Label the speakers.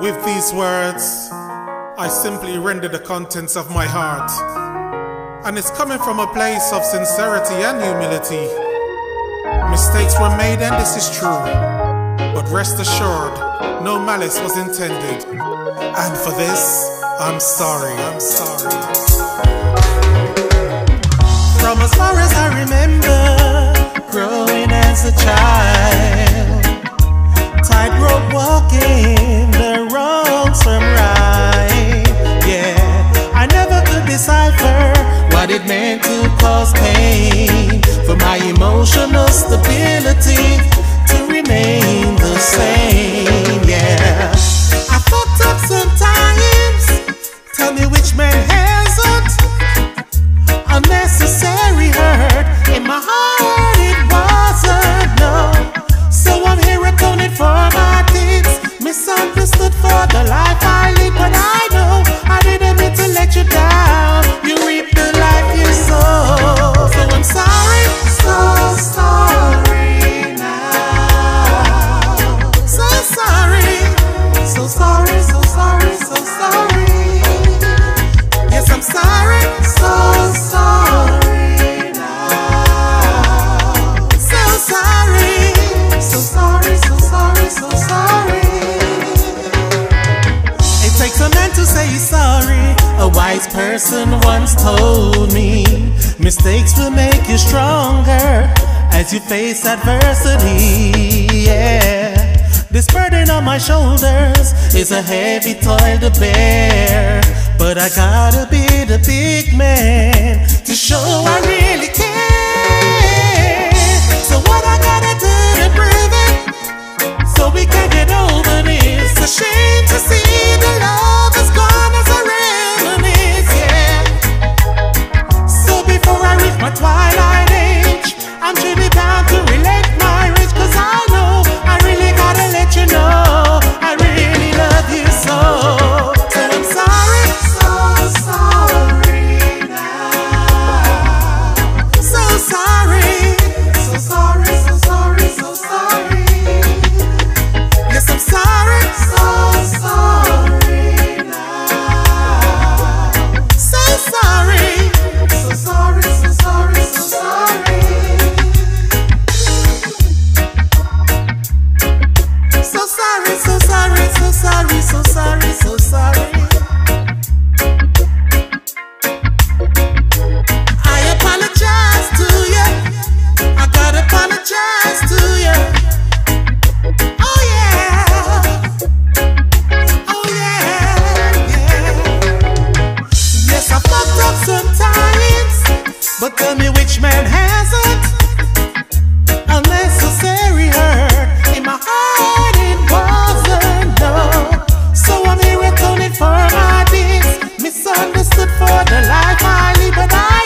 Speaker 1: With these words, I simply render the contents of my heart. And it's coming from a place of sincerity and humility. Mistakes were made, and this is true. But rest assured, no malice was intended. And for this, I'm sorry. I'm sorry. What it meant to cause pain for my emotional stability to remain the same. Wise person once told me mistakes will make you stronger as you face adversity. Yeah. This burden on my shoulders is a heavy toil to bear. But I gotta be the big man to show I really care. So what I gotta do to prove it? So we can get over this. A shame to see love sometimes, but tell me which man hasn't? Unnecessary hurt in my heart, it wasn't No, So I'm here atoning for my deeds, misunderstood for the life I lead, but I.